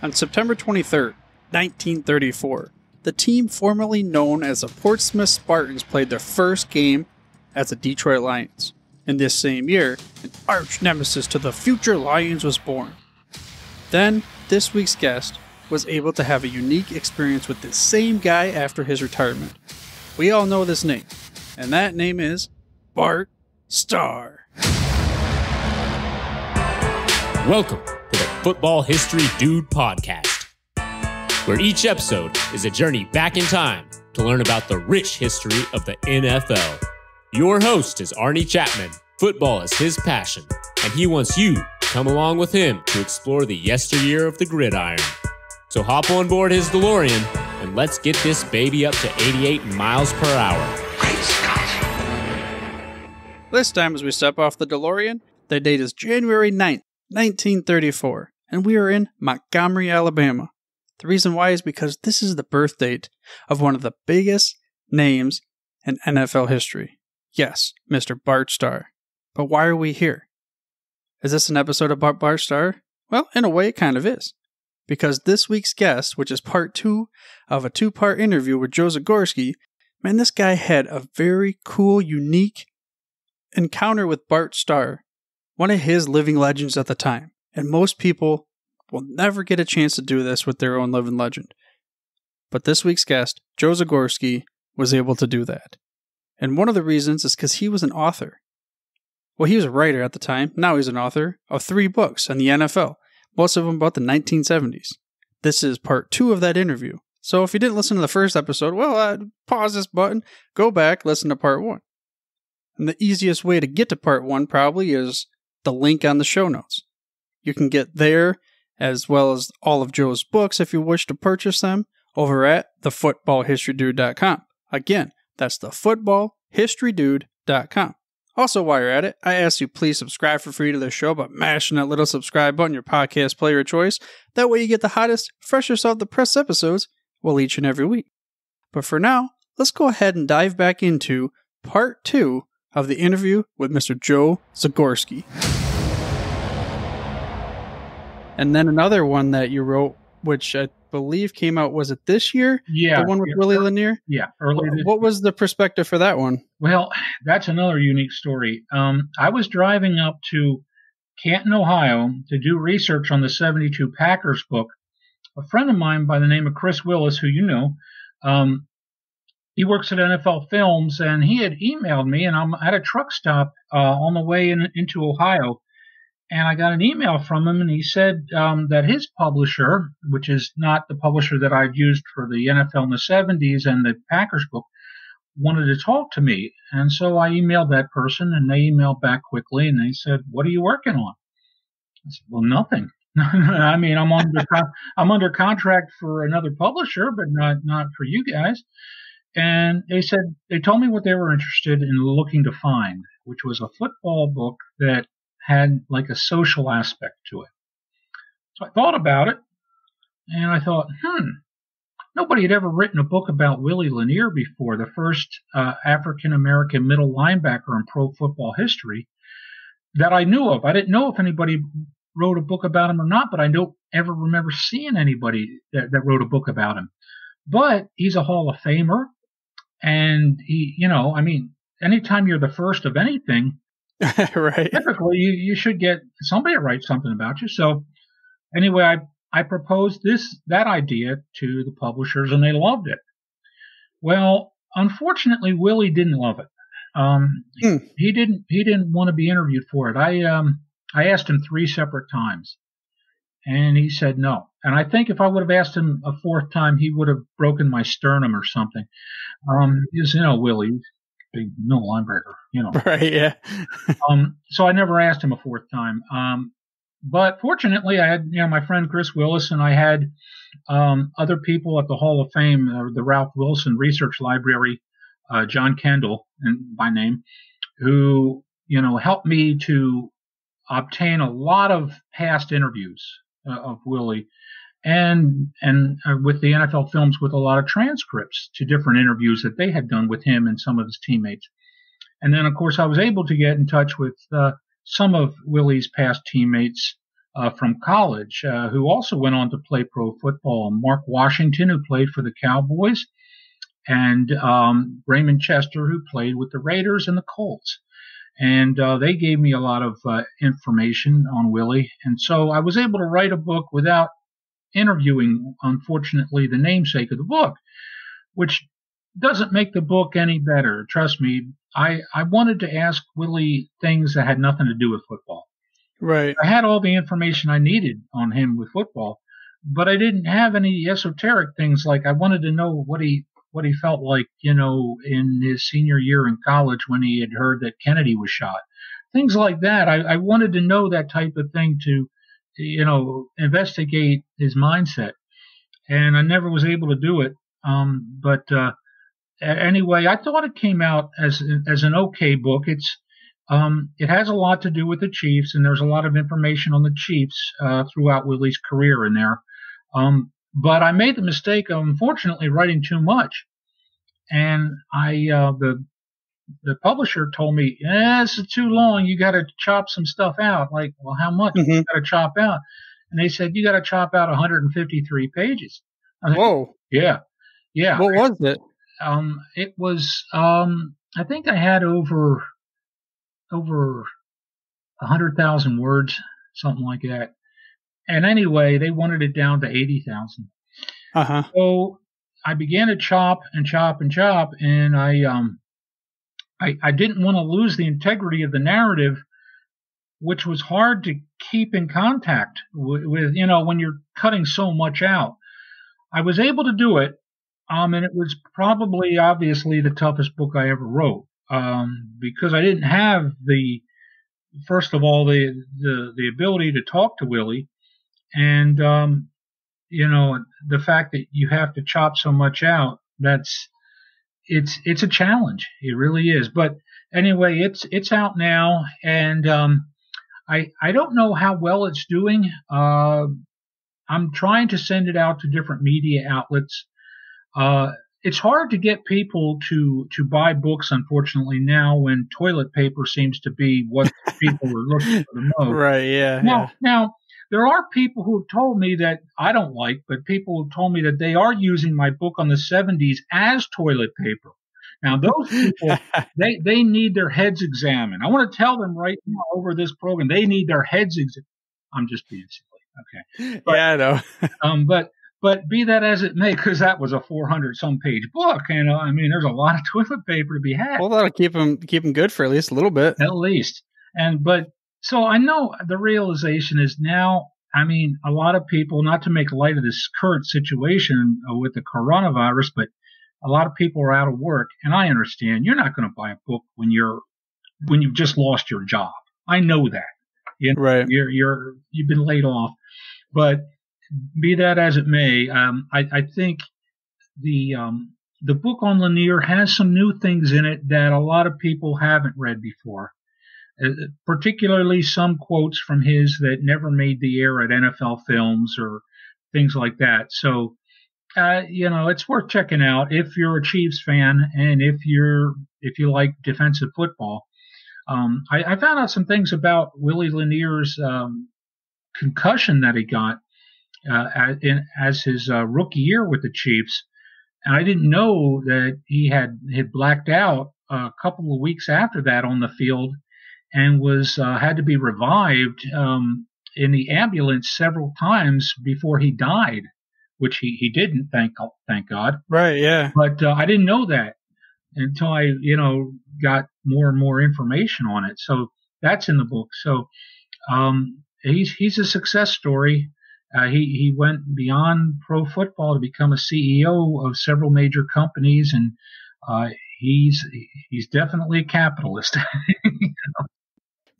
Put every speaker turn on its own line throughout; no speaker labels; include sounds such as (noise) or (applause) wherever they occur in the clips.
On September 23, 1934, the team formerly known as the Portsmouth Spartans played their first game as the Detroit Lions. In this same year, an arch nemesis to the future Lions was born. Then, this week's guest was able to have a unique experience with this same guy after his retirement. We all know this name, and that name is Bart Starr.
Welcome Football History Dude podcast, where each episode is a journey back in time to learn about the rich history of the NFL. Your host is Arnie Chapman. Football is his passion, and he wants you to come along with him to explore the yesteryear of the gridiron. So hop on board his DeLorean and let's get this baby up to 88 miles per hour. Great Scott!
This time, as we step off the DeLorean, the date is January 9th, 1934, and we are in Montgomery, Alabama. The reason why is because this is the birth date of one of the biggest names in NFL history. Yes, Mr. Bart Starr. But why are we here? Is this an episode about Bart Starr? Well, in a way, it kind of is. Because this week's guest, which is part two of a two part interview with Joe Zagorski, man, this guy had a very cool, unique encounter with Bart Starr one of his living legends at the time. And most people will never get a chance to do this with their own living legend. But this week's guest, Joe Zagorski, was able to do that. And one of the reasons is because he was an author. Well, he was a writer at the time. Now he's an author of three books on the NFL, most of them about the 1970s. This is part two of that interview. So if you didn't listen to the first episode, well, uh, pause this button, go back, listen to part one. And the easiest way to get to part one probably is the link on the show notes. You can get there as well as all of Joe's books if you wish to purchase them over at thefootballhistorydude.com. Again, that's thefootballhistorydude.com. Also, while you're at it, I ask you please subscribe for free to the show by mashing that little subscribe button, your podcast player of choice. That way you get the hottest, freshest of the press episodes, well, each and every week. But for now, let's go ahead and dive back into part two of the interview with Mr. Joe Zagorski. And then another one that you wrote, which I believe came out, was it this year?
Yeah.
The one with
yeah,
Willie Lanier?
Yeah, early.
What was the perspective for that one?
Well, that's another unique story. Um, I was driving up to Canton, Ohio to do research on the 72 Packers book. A friend of mine by the name of Chris Willis, who you know, um, he works at NFL Films, and he had emailed me, and I'm at a truck stop uh, on the way in, into Ohio, and I got an email from him, and he said um, that his publisher, which is not the publisher that I'd used for the NFL in the 70s and the Packers book, wanted to talk to me. And so I emailed that person, and they emailed back quickly, and they said, "What are you working on?" I said, "Well, nothing." (laughs) I mean, I'm under con- I'm under contract for another publisher, but not not for you guys. And they said they told me what they were interested in looking to find, which was a football book that had like a social aspect to it. So I thought about it, and I thought, hmm, nobody had ever written a book about Willie Lanier before, the first uh, African American middle linebacker in pro football history that I knew of. I didn't know if anybody wrote a book about him or not, but I don't ever remember seeing anybody that, that wrote a book about him. But he's a Hall of Famer, and he, you know, I mean, anytime you're the first of anything, (laughs)
right.
typically you, you should get somebody to write something about you. So anyway, I, I proposed this, that idea to the publishers and they loved it. Well, unfortunately, Willie didn't love it. Um,
Hmm.
he didn't, he didn't want to be interviewed for it. I, um, I asked him three separate times and he said no. And I think if I would have asked him a fourth time, he would have broken my sternum or something. Um, because, you know, Willie, big middle linebacker, you know. (laughs)
Right, yeah. (laughs)
Um, so I never asked him a fourth time. Um, but fortunately, I had you know my friend Chris Willis, and I had um, other people at the Hall of Fame, uh, the Ralph Wilson Research Library, uh, John Kendall, and by name, who you know helped me to obtain a lot of past interviews uh, of Willie, and and uh, with the NFL Films with a lot of transcripts to different interviews that they had done with him and some of his teammates. And then, of course, I was able to get in touch with uh, some of Willie's past teammates, uh, from college, uh, who also went on to play pro football. Mark Washington, who played for the Cowboys, and um, Raymond Chester, who played with the Raiders and the Colts. And uh, they gave me a lot of uh, information on Willie. And so I was able to write a book without interviewing, unfortunately, the namesake of the book, which doesn't make the book any better. Trust me, I, I wanted to ask Willie things that had nothing to do with football.
Right.
I had all the information I needed on him with football, but I didn't have any esoteric things like I wanted to know what he what he felt like, you know, in his senior year in college when he had heard that Kennedy was shot. Things like that. I, I wanted to know that type of thing to, you know, investigate his mindset. And I never was able to do it. Um, but uh, anyway, I thought it came out as as an okay book. It's um, it has a lot to do with the Chiefs, and there's a lot of information on the Chiefs uh, throughout Willie's career in there. Um, but I made the mistake of unfortunately writing too much, and I uh, the the publisher told me, eh, "This is too long. You got to chop some stuff out." Like, well, how much mm-hmm. you got to chop out? And they said you got to chop out 153 pages.
Whoa!
Yeah, yeah.
What was it?
Um, it was um, I think I had over over a hundred thousand words, something like that. And anyway, they wanted it down to eighty thousand.
Uh huh.
So I began to chop and chop and chop, and I um, I, I didn't want to lose the integrity of the narrative, which was hard to keep in contact with, with you know when you're cutting so much out. I was able to do it, um, and it was probably obviously the toughest book I ever wrote um, because I didn't have the first of all the the, the ability to talk to Willie, and um, you know the fact that you have to chop so much out. That's it's it's a challenge. It really is. But anyway, it's it's out now, and um, I I don't know how well it's doing. Uh, I'm trying to send it out to different media outlets. Uh, it's hard to get people to to buy books unfortunately now when toilet paper seems to be what people are looking for the (laughs) most
right yeah
now
yeah.
now there are people who have told me that I don't like, but people have told me that they are using my book on the 70s as toilet paper. Now those people, (laughs) they, they need their heads examined. I want to tell them right now over this program, they need their heads examined. I'm just being silly. Okay.
But, yeah, I know. (laughs)
um, but but be that as it may, because that was a 400 some page book, you know, I mean, there's a lot of (laughs) toilet paper to be had.
Well, that'll keep them keep them good for at least a little bit.
At least, and but so I know the realization is now. I mean, a lot of people, not to make light of this current situation with the coronavirus, but a lot of people are out of work, and I understand you're not going to buy a book when you're when you've just lost your job. I know that. You know,
right.
You're you're you've been laid off, but be that as it may, um, I, I, think the um, the book on Lanier has some new things in it that a lot of people haven't read before. Uh, particularly some quotes from his that never made the air at NFL Films or things like that. So, uh, you know, it's worth checking out if you're a Chiefs fan and if you're if you like defensive football. Um, I, I, found out some things about Willie Lanier's um, concussion that he got uh, as, in, as his uh, rookie year with the Chiefs, and I didn't know that he had had blacked out a couple of weeks after that on the field, and was uh, had to be revived um, in the ambulance several times before he died, which he, he didn't. Thank thank God.
Right. Yeah.
But uh, I didn't know that until I you know got more and more information on it. So that's in the book. So um, he's he's a success story. Uh, he he went beyond pro football to become a CEO of several major companies, and uh, he's he's definitely a capitalist. (laughs)
you, know?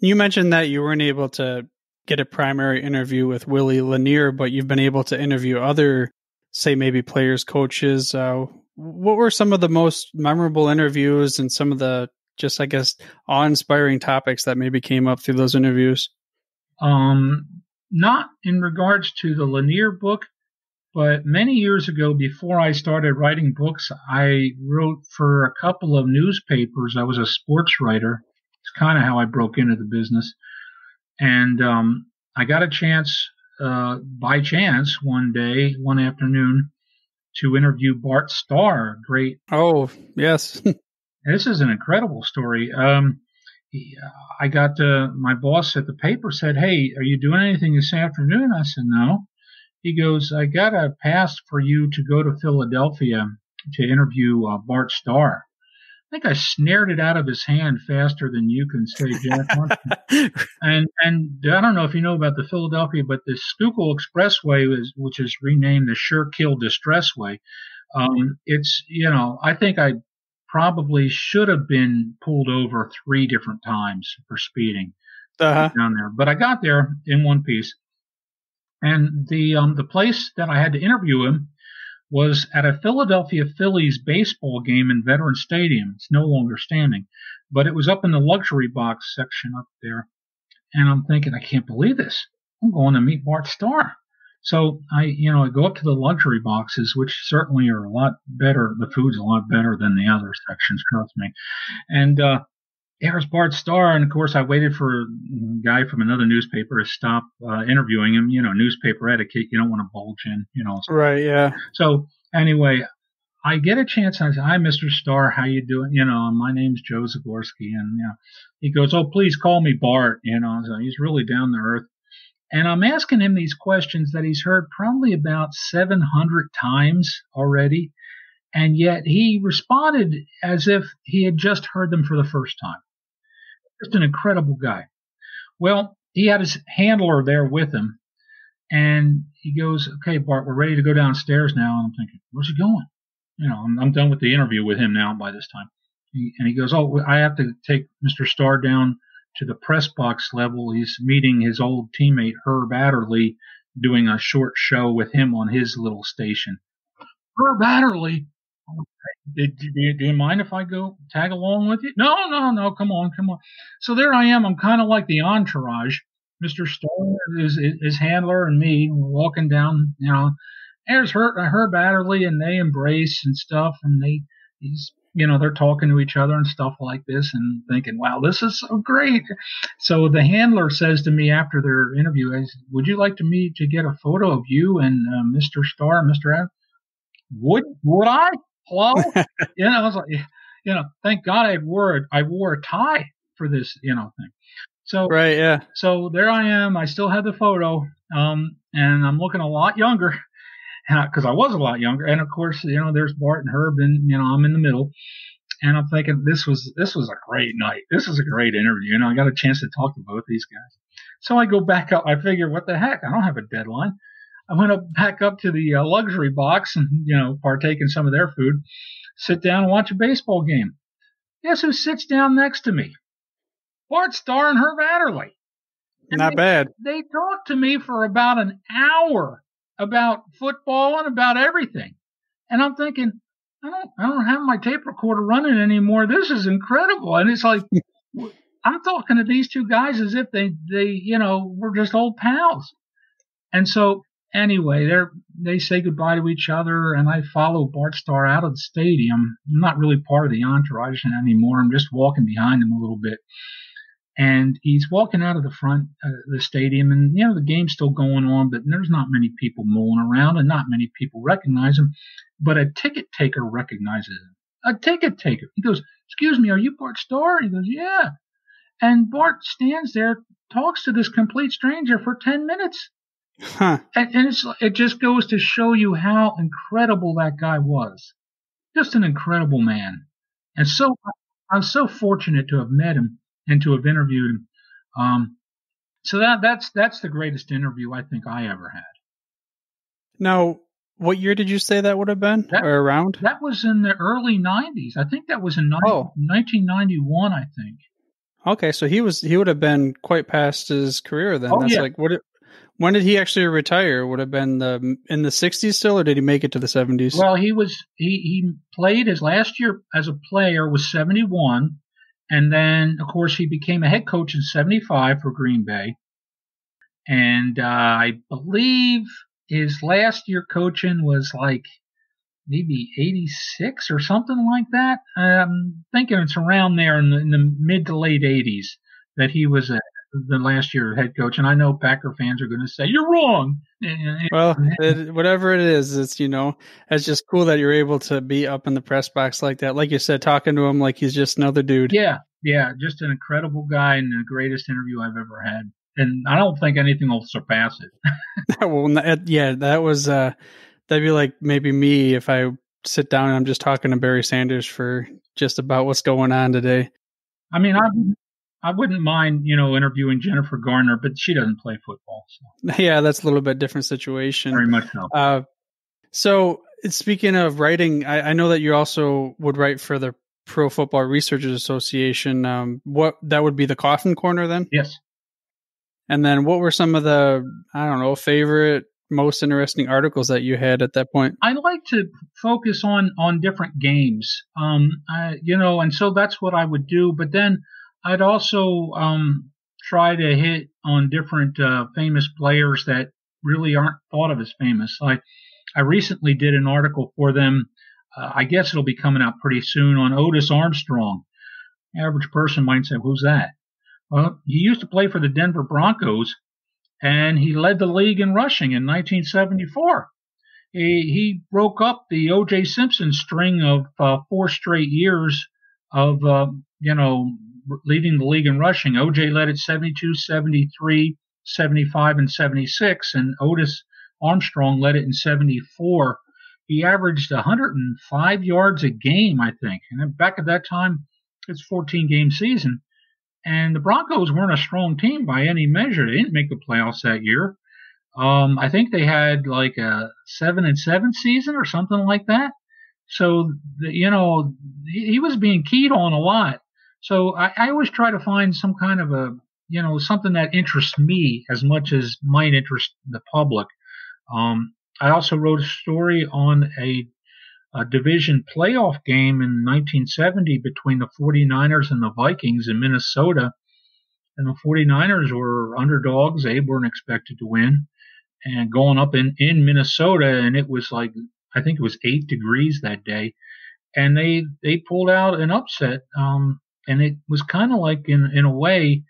You mentioned that you weren't able to get a primary interview with Willie Lanier, but you've been able to interview other, say maybe players, coaches. Uh, what were some of the most memorable interviews and some of the just I guess awe-inspiring topics that maybe came up through those interviews?
Um, not in regards to the Lanier book, but many years ago, before I started writing books, I wrote for a couple of newspapers. I was a sports writer. Kind of how I broke into the business. And um, I got a chance, uh, by chance, one day, one afternoon, to interview Bart Starr. Great.
Oh, yes. (laughs)
this is an incredible story. Um, he, uh, I got uh, my boss at the paper said, "Hey, are you doing anything this afternoon?" I said, "No." He goes, "I got a pass for you to go to Philadelphia to interview uh, Bart Starr." I think I snared it out of his hand faster than you can say, Jack. (laughs) and and I don't know if you know about the Philadelphia, but the Schuylkill Expressway, is, which is renamed the Schuylkill Distressway. Um, it's you know I think I probably should have been pulled over three different times for speeding
uh-huh.
down there, but I got there in one piece. And the um, the place that I had to interview him was at a Philadelphia Phillies baseball game in Veteran Stadium. It's no longer standing, but it was up in the luxury box section up there. And I'm thinking, I can't believe this. I'm going to meet Bart Starr. So I, you know, I go up to the luxury boxes, which certainly are a lot better. The food's a lot better than the other sections, trust me. And, uh, there's Bart Starr, and of course I waited for a guy from another newspaper to stop uh, interviewing him. You know, newspaper etiquette. You don't want to bulge in. You know.
Right. Yeah.
So anyway, I get a chance. I say, "Hi, Mr. Starr. How you doing? You know, my name's Joe Zagorski." And you know, he goes, "Oh, please call me Bart." You know, so he's really down to earth. And I'm asking him these questions that he's heard probably about 700 times already. And yet he responded as if he had just heard them for the first time. Just an incredible guy. Well, he had his handler there with him, and he goes, "Okay, Bart, we're ready to go downstairs now." And I'm thinking, "Where's he going?" You know, I'm, I'm done with the interview with him now by this time. He, and he goes, "Oh, I have to take Mr. Starr down to the press box level. He's meeting his old teammate Herb Adderley, doing a short show with him on his little station." Herb Adderley, do, do, do, you mind if I go tag along with you? No, no, no. Come on, come on. So there I am. I'm kind of like the entourage. Mr. Stone is his handler and me walking down. You know, there's her, her Adderley, and they embrace and stuff, and they he's you know they're talking to each other and stuff like this, and thinking, wow, this is so great. So the handler says to me after their interview, "Would you like to me to get a photo of you and uh, Mr. Starr, Mr. Adderley?" Would would I? Hello? you know, I was like, you know, thank God I wore a, I wore a tie for this, you know, thing. So
right, yeah.
So there I am. I still have the photo, um, and I'm looking a lot younger because I was a lot younger. And of course, you know, there's Bart and Herb, and you know, I'm in the middle. And I'm thinking this was this was a great night. This was a great interview. You know, I got a chance to talk to both these guys. So I go back up. I figure, what the heck? I don't have a deadline. I went up back up to the uh, luxury box and you know partake in some of their food, sit down and watch a baseball game. Guess who sits down next to me? Bart Starr and Herb Adderley.
And Not
they,
bad.
They talked to me for about an hour about football and about everything, and I'm thinking, I don't, I don't have my tape recorder running anymore. This is incredible, and it's like. (laughs) I'm talking to these two guys as if they, they, you know, were just old pals. And so anyway, they they say goodbye to each other, and I follow Bart Starr out of the stadium. I'm not really part of the entourage anymore. I'm just walking behind him a little bit, and he's walking out of the front of the stadium, and you know the game's still going on, but there's not many people mulling around, and not many people recognize him. But a ticket taker recognizes him. A ticket taker. He goes, "Excuse me, are you Bart Starr?" He goes, "Yeah." And Bart stands there, talks to this complete stranger for ten minutes
Huh.
And, and it just goes to show you how incredible that guy was. Just an incredible man. And so I'm so fortunate to have met him and to have interviewed him. Um, so that that's that's the greatest interview I think I ever had.
Now, what year did you say that would have been,
that,
or around?
That was in the early '90s. I think that was in oh. 1991. I think.
Okay, so he was he would have been quite past his career then.
Oh,
That's
yeah.
like what when did he actually retire? Would have been the in the '60s still, or did he make it to the '70s?
Well, he was he he played his last year as a player was '71, and then of course he became a head coach in '75 for Green Bay, and uh, I believe his last year coaching was like maybe 86 or something like that. I'm thinking it's around there in the, in the mid to late 80s that he was a the last year head coach. And I know Packer fans are going to say you're wrong.
Well, (laughs) it, whatever it is, it's you know, it's just cool that you're able to be up in the press box like that. Like you said, talking to him like he's just another dude.
Yeah, yeah, just an incredible guy and the greatest interview I've ever had. And I don't think anything will surpass it. (laughs) (laughs)
well, yeah, that was uh, that'd be like maybe me if I sit down and I'm just talking to Barry Sanders for just about what's going on today.
I mean, I I wouldn't mind, you know, interviewing Jennifer Garner, but she doesn't play football.
So. (laughs) Yeah, that's a little bit different situation.
Very much so.
Uh, so, speaking of writing, I, I, know that you also would write for the Pro Football Researchers Association. Um, what that would be the Coffin Corner then?
Yes.
And then, what were some of the I don't know favorite most interesting articles that you had at that point?
I like to focus on on different games, um, I, you know, and so that's what I would do. But then I'd also um, try to hit on different uh, famous players that really aren't thought of as famous. Like I recently did an article for them. Uh, I guess it'll be coming out pretty soon on Otis Armstrong. Average person might say, "Who's that?" Well, he used to play for the Denver Broncos and he led the league in rushing in 1974. He, he broke up the O.J. Simpson string of uh, four straight years of, uh, you know, leading the league in rushing. O.J. led it 72, 73, 75, and 76, and Otis Armstrong led it in 74. He averaged 105 yards a game, I think. And back at that time, it's 14 game season. And the Broncos weren't a strong team by any measure. They didn't make the playoffs that year. Um, I think they had like a seven and seven season or something like that. So, the, you know, he, he, was being keyed on a lot. So I, I, always try to find some kind of a, you know, something that interests me as much as might interest the public. Um, I also wrote a story on a a division playoff game in 1970 between the 49ers and the Vikings in Minnesota. And the 49ers were underdogs. They weren't expected to win. And going up in, in Minnesota, and it was like, I think it was eight degrees that day. And they, they pulled out an upset. Um, and it was kind of like, in, in a way,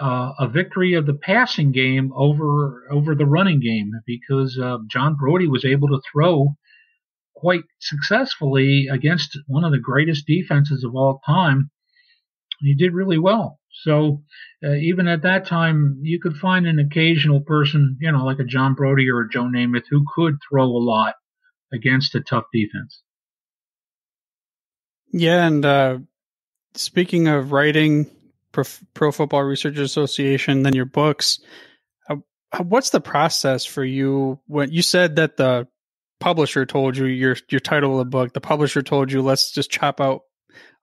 uh, a victory of the passing game over over the running game because uh, John Brodie was able to throw quite successfully against one of the greatest defenses of all time. He did really well. So uh, even at that time, you could find an occasional person, you know, like a John Brodie or a Joe Namath, who could throw a lot against a tough defense.
Yeah, and uh, speaking of writing, Pro, Pro, Football Research Association, then your books. Uh, what's the process for you when you said that the publisher told you your your title of the book, the publisher told you let's just chop out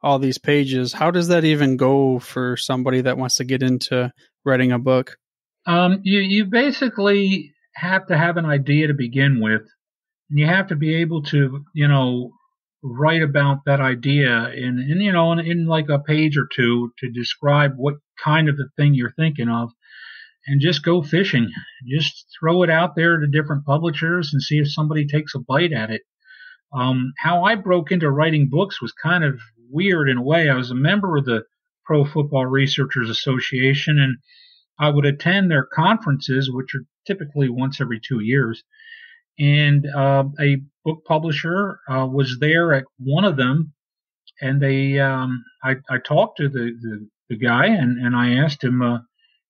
all these pages. How does that even go for somebody that wants to get into writing a book?
Um, you you basically have to have an idea to begin with, and you have to be able to you know write about that idea in, in you know in, in like a page or two to describe what kind of a thing you're thinking of and just go fishing. Just throw it out there to different publishers and see if somebody takes a bite at it. Um, how I broke into writing books was kind of weird in a way. I was a member of the Pro Football Researchers Association, and I would attend their conferences, which are typically once every two years. And uh, a book publisher uh, was there at one of them, and they um, I, I, talked to the, the, the guy, and, and I asked him, uh,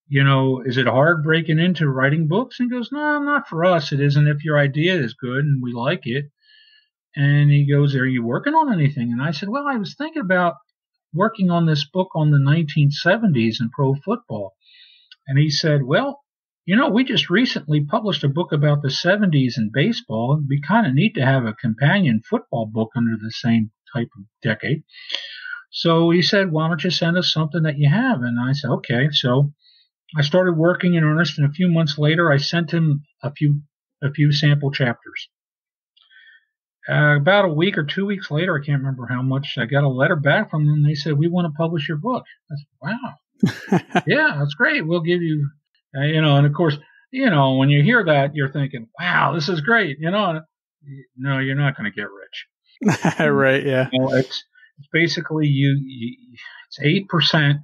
you know, is it hard breaking into writing books? And he goes, no, not for us. It isn't if your idea is good and we like it. And he goes, are you working on anything? And I said, well, I was thinking about working on this book on the 1970s in pro football. And he said, well, you know, we just recently published a book about the 70s in baseball. It'd be kind of neat to have a companion football book under the same type of decade. So he said, why don't you send us something that you have? And I said, okay. So I started working in earnest, and a few months later, I sent him a few a few sample chapters. Uh, about a week or two weeks later, I can't remember how much, I got a letter back from them. They said, "We want to publish your book." I said, "Wow, (laughs) yeah, that's great. We'll give you, you know." And of course, you know, when you hear that, you're thinking, "Wow, this is great," you know. No, you're not going to get rich. (laughs)
right? Yeah.
You know, it's it's basically you, you it's eight percent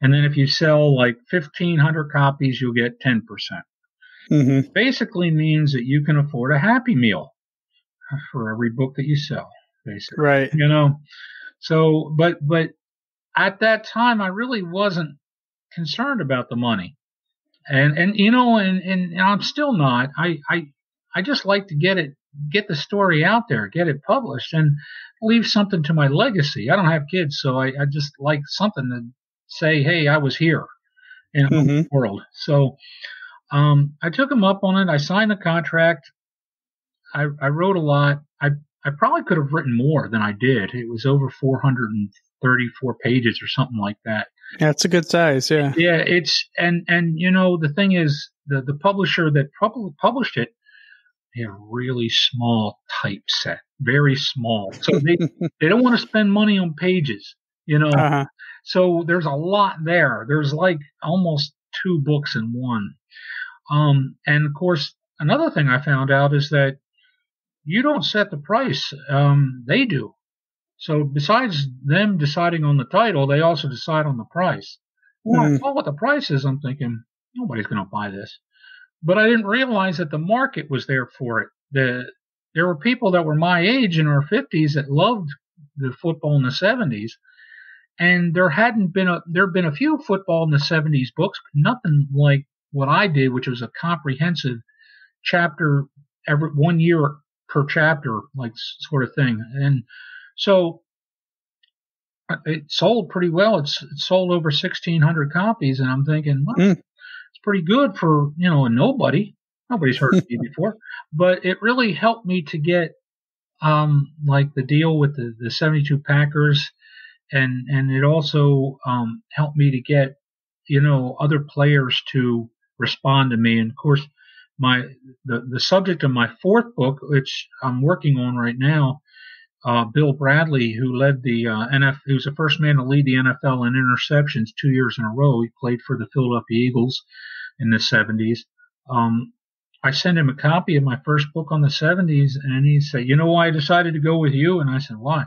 And then if you sell like 1500 copies, you'll get 10%.
Mm-hmm.
Basically means that you can afford a happy meal for every book that you sell, basically.
Right.
You know, so, but, but at that time, I really wasn't concerned about the money. And, and, you know, and, and I'm still not. I, I, I just like to get it, get the story out there, get it published and leave something to my legacy. I don't have kids, so I, I just like something to say, Hey, I was here in
Mhm.
the world. So, um, I took him up on it. I signed the contract. I, I wrote a lot. I, I probably could have written more than I did. It was over 434 pages or something like that.
Yeah, it's a good size. Yeah.
Yeah, it's and and you know the thing is the the publisher that pub- published it they have a really small typeset, very small. So they (laughs) they don't want to spend money on pages, you know.
Uh-huh.
So there's a lot there. There's like almost two books in one. Um, and of course, another thing I found out is that you don't set the price. Um, they do. So besides them deciding on the title, they also decide on the price. When I
Mhm.
saw what the price is, I'm thinking nobody's going to buy this. But I didn't realize that the market was there for it. The there were people that were my age in our 50s that loved the football in the 70s, and there hadn't been a there been a few football in the 70s books, but nothing like what I did, which was a comprehensive chapter every one year per chapter, like sort of thing. And so uh, it sold pretty well. It's it sold over 1,600 copies, and I'm thinking, well,
Mm.
it's pretty good for you know a nobody. Nobody's heard of me (laughs) before, but it really helped me to get um like the deal with the the 72 Packers, and and it also um helped me to get you know other players to respond to me. And of course, my the the subject of my fourth book, which I'm working on right now, uh, Bill Bradley, who led the uh, NFL, he was the first man to lead the NFL in interceptions two years in a row. He played for the Philadelphia Eagles in the 70s. Um, I sent him a copy of my first book on the 70s, and he said, "You know why I decided to go with you?" And I said, "Why?"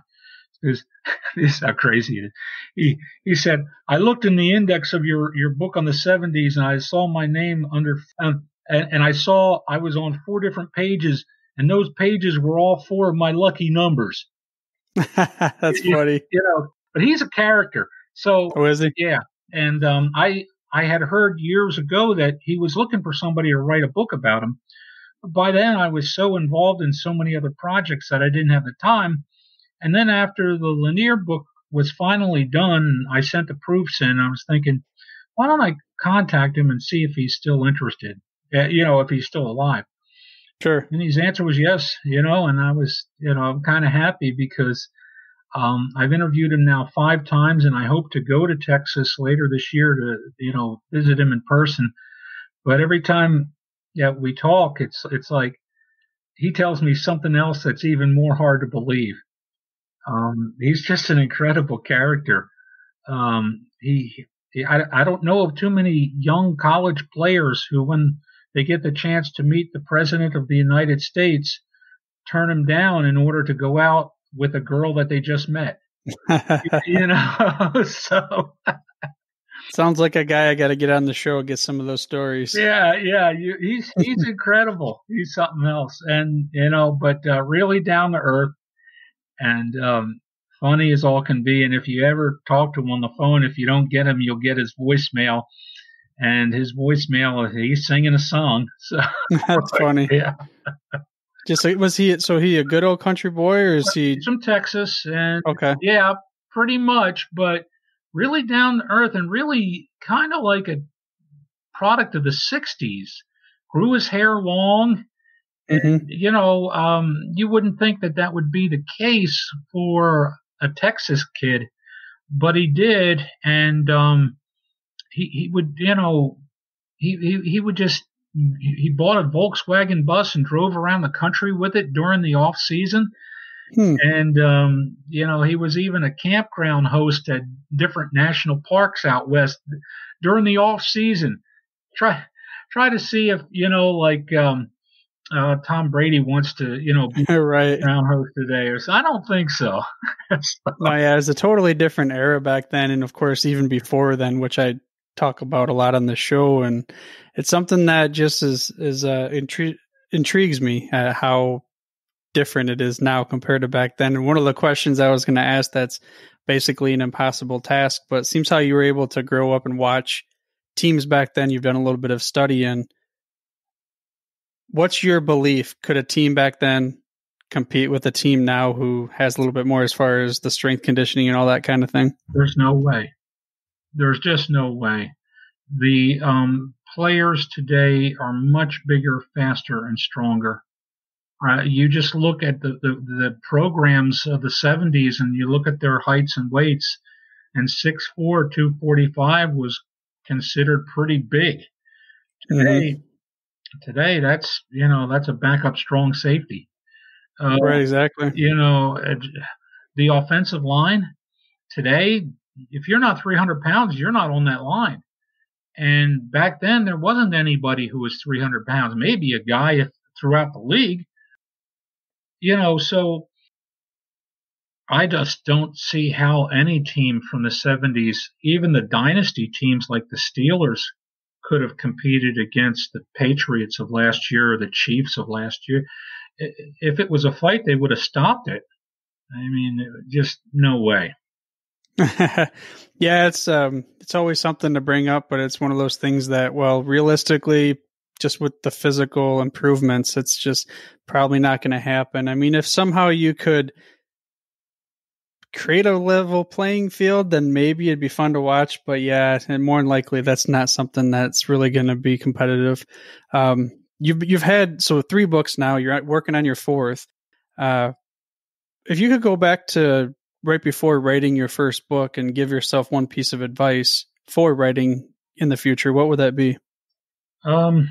Because (laughs) this is how crazy it is. He he said, "I looked in the index of your your book on the 70s, and I saw my name under, um, and, and I saw I was on four different pages." And those pages were all four of my lucky numbers (laughs)
That's
Yeah.
funny.
you know, but he's a character. So
Oh, is he?
yeah, and um, I I had heard years ago that he was looking for somebody to write a book about him. But by then, I was so involved in so many other projects that I didn't have the time. And then after the Lanier book was finally done, I sent the proofs in. I was thinking, why don't I contact him and see if he's still interested? Uh, you know, if he's still alive.
Sure.
And his answer was yes, you know, and I was, you know, I'm kind of happy because um, I've interviewed him now five times, and I hope to go to Texas later this year to, you know, visit him in person. But every time yeah we talk, it's it's like he tells me something else that's even more hard to believe. Um, he's just an incredible character. Um, he, he I, I don't know of too many young college players who, when they get the chance to meet the president of the United States, turn him down in order to go out with a girl that they just met. (laughs) you know, (laughs) so
Sounds like a guy I got to get on the show and get some of those stories.
yeah, yeah, you, he's he's (laughs) incredible. He's something else, and you know, but uh, really down to earth and um, funny as all can be. And if you ever talk to him on the phone, if you don't get him, you'll get his voicemail. And his voicemail, he's singing a song. (laughs) So (laughs)
That's (laughs) funny.
yeah,
Just like, was he? So he a good old country boy, or is he?
he's from Texas, and
Okay.
Yeah, pretty much, but really down to earth and really kind of like a product of the 60s. Grew his hair long.
hmm
You know, um, you wouldn't think that that would be the case for a Texas kid, but he did. And, um, he, he would, you know, he, he, he would just, he bought a Volkswagen bus and drove around the country with it during the off season
Hmm.
and um, you know he was even a campground host at different national parks out west during the off season. Try try to see if you know like um, uh, Tom Brady wants to, you know, be (laughs)
right.
host today. Or so. I don't think so. (laughs)
so. No, yeah, it's a totally different era back then, and of course, even before then, which I talk about a lot on the show, and it's something that just is is uh, intri- intrigues me uh, how different it is now compared to back then. And one of the questions I was going to ask that's basically an impossible task, but seems how you were able to grow up and watch teams back then. You've done a little bit of study in. What's your belief? Could a team back then compete with a team now who has a little bit more as far as the strength conditioning and all that kind of thing?
There's no way. There's just no way. The um, players today are much bigger, faster, and stronger. Uh, you just look at the, the, the, programs of the 70s and you look at their heights and weights, and 6'4, 245 was considered pretty big. Today, mm-hmm. today that's, you know, that's a backup strong safety.
Uh, right, exactly.
You know, the offensive line today, if you're not 300 pounds, you're not on that line. And back then, there wasn't anybody who was 300 pounds. Maybe a guy throughout the league. You know, so I just don't see how any team from the 70s, even the dynasty teams like the Steelers, could have competed against the Patriots of last year or the Chiefs of last year. If it was a fight, they would have stopped it. I mean, just no way. (laughs)
yeah, it's um, it's always something to bring up, but it's one of those things that, well, realistically, just with the physical improvements, it's just probably not going to happen. I mean, if somehow you could create a level playing field, then maybe it'd be fun to watch. But yeah, and more than likely, that's not something that's really going to be competitive. Um, you've you've had so three books now. You're working on your fourth. Uh, if you could go back to right before writing your first book and give yourself one piece of advice for writing in the future, what would that be?
Um,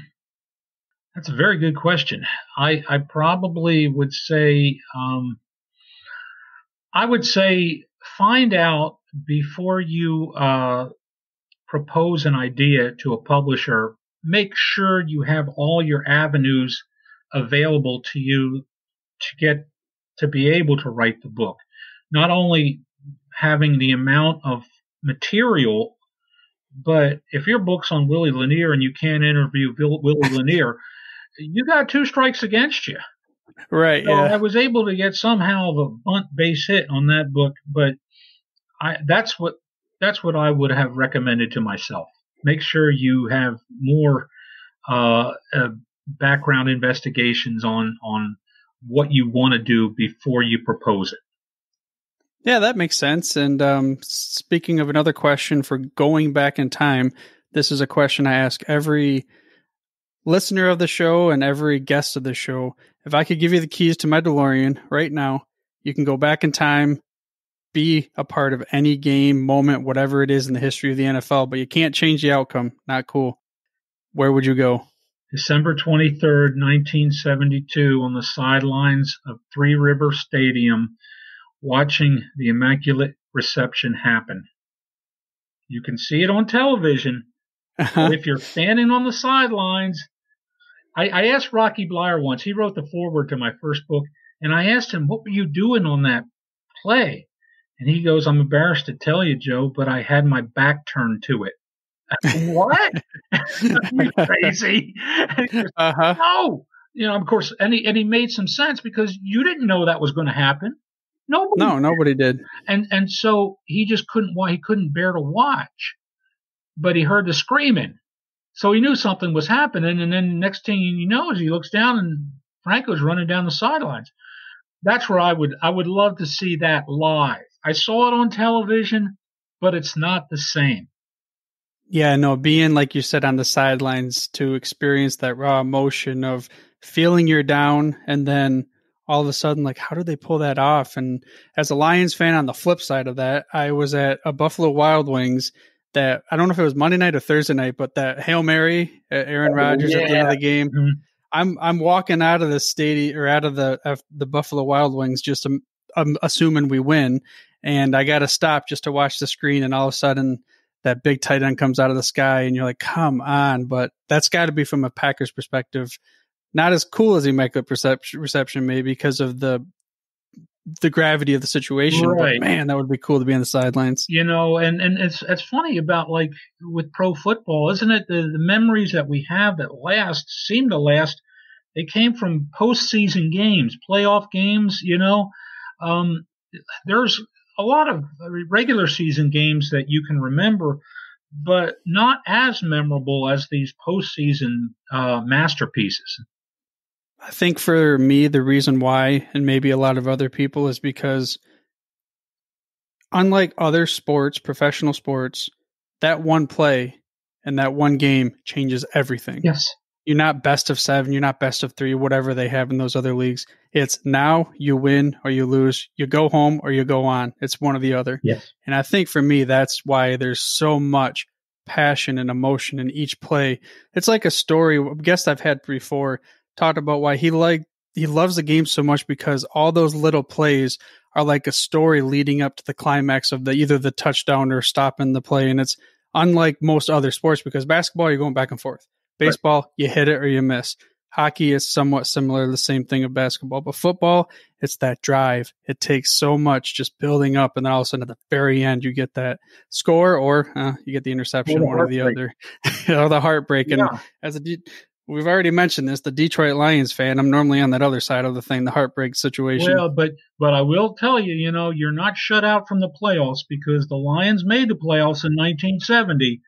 that's a very good question. I, I probably would say, um, I would say find out before you uh, propose an idea to a publisher. Make sure you have all your avenues available to you to get to be able to write the book not only having the amount of material, but if your book's on Willie Lanier and you can't interview Willie (laughs) Lanier, you got two strikes against you.
Right.
So
yeah.
I was able to get somehow of a bunt base hit on that book, but I that's what that's what I would have recommended to myself. Make sure you have more uh, uh, background investigations on on what you want to do before you propose it.
Yeah, that makes sense. And um, speaking of another question for going back in time, this is a question I ask every listener of the show and every guest of the show. If I could give you the keys to my DeLorean right now, you can go back in time, be a part of any game, moment, whatever it is in the history of the NFL, but you can't change the outcome. Not cool. Where would you go?
December 23rd, 1972, on the sidelines of Three River Stadium watching the Immaculate Reception happen. You can see it on television. Uh-huh. If you're standing on the sidelines, I, I asked Rocky Bleier once, he wrote the foreword to my first book, and I asked him, What were you doing on that play? And he goes, I'm embarrassed to tell you, Joe, but I had my back turned to it. (laughs) what? (laughs) you crazy? Goes, (laughs) uh-huh. No. You know, of course, and he, and he made some sense because you didn't know that was going to happen. Nobody.
No, did. nobody did.
And and so he just couldn't. Why He couldn't bear to watch. But he heard the screaming, so he knew something was happening. And then the next thing he knows, he looks down and Franco's running down the sidelines. That's where I would I would love to see that live. I saw it on television, but it's not the same.
Yeah, no, being like you said on the sidelines to experience that raw emotion of feeling you're down and then all of a sudden like how did they pull that off and as a lions fan on the flip side of that i was at a buffalo wild wings that i don't know if it was monday night or thursday night but that hail mary aaron oh, rodgers yeah. at the end of the game mm-hmm. i'm i'm walking out of the stadium or out of the of the buffalo wild wings just um, um, assuming we win and i got to stop just to watch the screen and all of a sudden that big tight end comes out of the sky and you're like come on but that's got to be from a packers perspective not as cool as immaculate reception, reception maybe because of the the gravity of the situation.
Right.
But man, that would be cool to be on the sidelines.
You know, and and it's it's funny about like with pro football, isn't it? The, the memories that we have that last seem to last. They came from postseason games, playoff games. You know, um, there's a lot of regular season games that you can remember, but not as memorable as these postseason uh, masterpieces.
I think for me, the reason why, and maybe a lot of other people, is because unlike other sports, professional sports, that one play and that one game changes everything.
Yes.
You're not best of seven, you're not best of three, whatever they have in those other leagues. It's now you win or you lose, you go home or you go on. It's one or the other.
Yes.
And I think for me, that's why there's so much passion and emotion in each play. It's like a story, a guest I've had before talked about why he like he loves the game so much because all those little plays are like a story leading up to the climax of the either the touchdown or stopping the play. And it's unlike most other sports because basketball you're going back and forth. Baseball right. you hit it or you miss. Hockey is somewhat similar the same thing of basketball but football it's that drive. It takes so much just building up and then all of a sudden at the very end you get that score or uh, you get the interception one or the other. (laughs) Or the heartbreak. Yeah. and as a we've already mentioned this the detroit lions fan. I'm normally on that other side of the thing the heartbreak situation.
Well but but i will tell you you know you're not shut out from the playoffs because the lions made the playoffs in 1970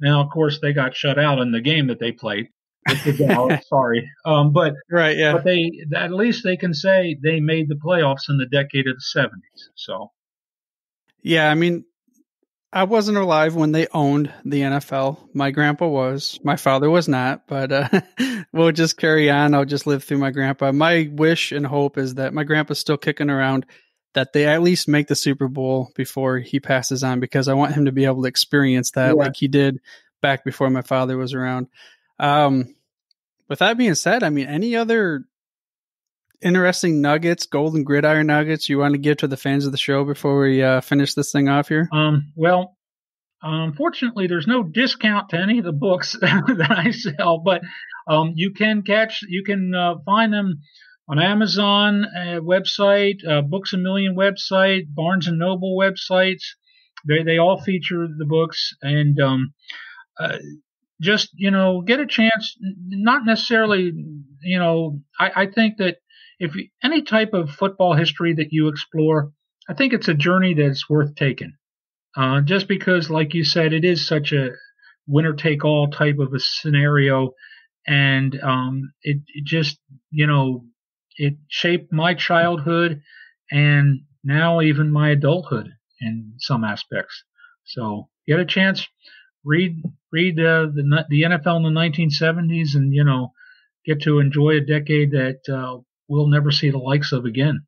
now of course they got shut out in the game that they played. (laughs) Sorry. Um, but
right yeah.
but they at least they can say they made the playoffs in the decade of the 70s so.
Yeah i mean I wasn't alive when they owned the NFL. My grandpa was. My father was not, but uh, (laughs) we'll just carry on. I'll just live through my grandpa. My wish and hope is that my grandpa's still kicking around, that they at least make the Super Bowl before he passes on, because I want him to be able to experience that yeah. like he did back before my father was around. Um, with that being said, I mean, any other interesting nuggets, golden gridiron nuggets you want to give to the fans of the show before we uh, finish this thing off here?
Um, well, unfortunately, there's no discount to any of the books (laughs) that I sell, but um, you can catch, you can uh, find them on Amazon uh, website, uh, Books a Million website, Barnes and Noble websites. They they all feature the books and um, uh, just you know get a chance. Not necessarily, you know, I, I think that if any type of football history that you explore, I think it's a journey that's worth taking. Uh, just because, like you said, it is such a winner take all type of a scenario, and um, it, it just you know it shaped my childhood and now even my adulthood in some aspects. So, get a chance, read read uh, the the NFL in the 1970s, and you know get to enjoy a decade that uh, we'll never see the likes of again.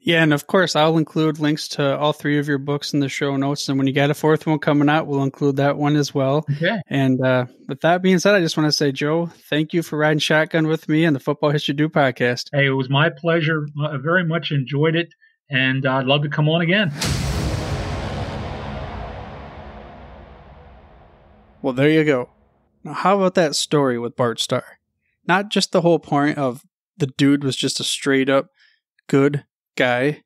Yeah, and of course, I'll include links to all three of your books in the show notes. And when you get a fourth one coming out, we'll include that one as well.
Okay.
And uh, with that being said, I just want to say, Joe, thank you for riding shotgun with me and the Football History Dude podcast.
Hey, it was my pleasure. I very much enjoyed it, and I'd love to come on again.
Well, there you go. Now, how about that story with Bart Starr? Not just the whole point of the dude was just a straight up good guy,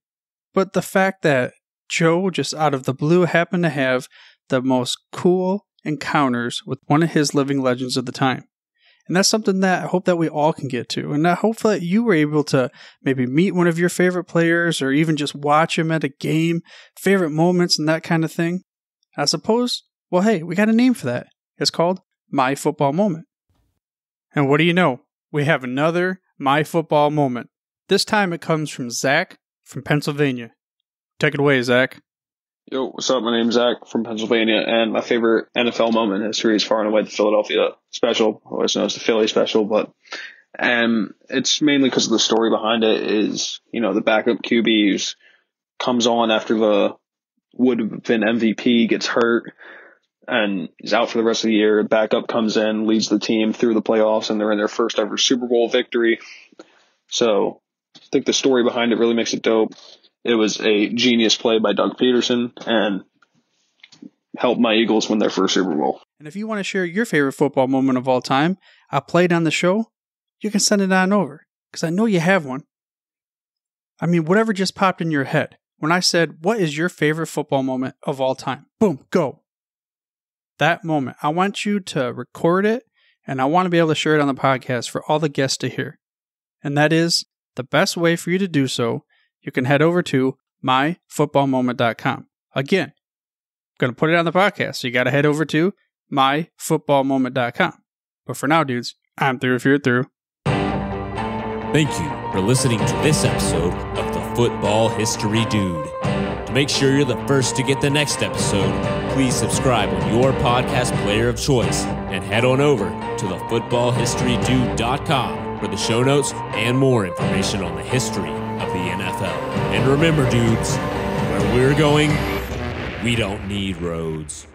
but the fact that Joe just out of the blue happened to have the most cool encounters with one of his living legends of the time. And that's something that I hope that we all can get to. And I hope that you were able to maybe meet one of your favorite players or even just watch him at a game, favorite moments and that kind of thing. I suppose, well, hey, we got a name for that. It's called My Football Moment. And what do you know? We have another my football moment. This time it comes from Zach from Pennsylvania. Take it away, Zach.
Yo, what's up? My name's Zach from Pennsylvania, and my favorite NFL moment in history is far and away the Philadelphia special, always known as the Philly special, but and it's mainly because of the story behind it is, you know, the backup QB comes on after the would have been MVP gets hurt and he's out for the rest of the year. Backup comes in, leads the team through the playoffs, and they're in their first ever Super Bowl victory. So I think the story behind it really makes it dope. It was a genius play by Doug Pederson and helped my Eagles win their first Super Bowl.
And if you want to share your favorite football moment of all time, I played on the show, you can send it on over because I know you have one. I mean, whatever just popped in your head when I said, What is your favorite football moment of all time? Boom, go. That moment. I want you to record it and I want to be able to share it on the podcast for all the guests to hear. And that is the best way for you to do so. You can head over to myfootballmoment.com. Again, I'm going to put it on the podcast. So you got to head over to myfootballmoment.com. But for now, dudes, I'm through if you're through.
Thank you for listening to this episode of the Football History Dude. To make sure you're the first to get the next episode, please subscribe on your podcast player of choice and head on over to thefootballhistorydude.com for the show notes and more information on the history of the NFL. And remember, dudes, where we're going, we don't need roads.